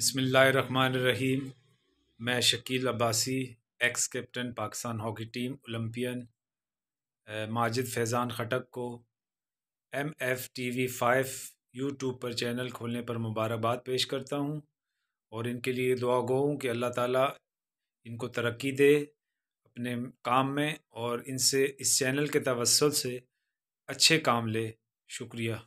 बसमीम मैं Shakeel Abbasi ex captain Pakistan hockey team Olympian Majid Faizan Khattak को M F T V five YouTube पर channel खोलने पर मुबारकबाद पेश करता हूँ और इनके लिए दुआ गो हूँ कि अल्लाह ताला इनको तरक्की दे अपने काम में और इनसे, इस चैनल के तवसल से अच्छे काम ले। शुक्रिया।